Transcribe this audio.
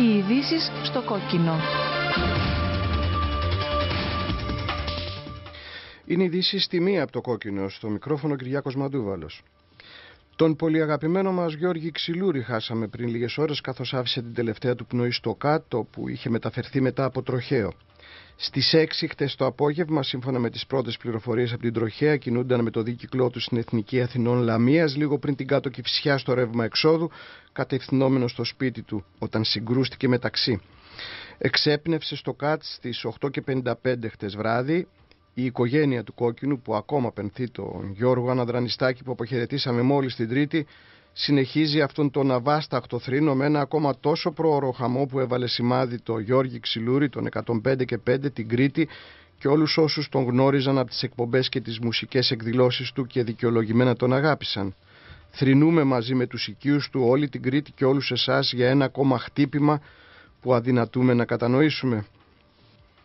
Οι ειδήσεις στο κόκκινο. Είναι ειδήσεις στη μία από το κόκκινο, στο μικρόφωνο Κυριάκος Μαντούβαλος. Τον πολυαγαπημένο μας Γιώργη Ξυλούρη χάσαμε πριν λίγες ώρες καθώς άφησε την τελευταία του πνοή στο κάτω που είχε μεταφερθεί μετά από τροχαίο. Στις 6 χτες το απόγευμα, σύμφωνα με τις πρώτες πληροφορίες από την τροχέα, κινούνταν με το δίκυκλό τους στην Εθνική Αθηνών Λαμίας, λίγο πριν την κάτω κυφσιά στο ρεύμα εξόδου, κατευθυνόμενος στο σπίτι του, όταν συγκρούστηκε μεταξύ. Εξέπνευσε στο ΚΑΤ στις 8.55 χτες βράδυ. Η οικογένεια του κόκκινου, που ακόμα πενθεί τον Γιώργο Αναδρανιστάκη που αποχαιρετήσαμε μόλις την Τρίτη, συνεχίζει αυτόν τον αβάσταχτο θρήνο με ένα ακόμα τόσο προωρό χαμό που έβαλε σημάδι το Γιώργη Ξυλούρη, τον 105 και 5, την Κρήτη και όλους όσους τον γνώριζαν από τις εκπομπές και τις μουσικές εκδηλώσεις του και δικαιολογημένα τον αγάπησαν. Θρηνούμε μαζί με τους οικείους του όλη την Κρήτη και όλους εσάς για ένα ακόμα χτύπημα που αδυνατούμε να κατανοήσουμε.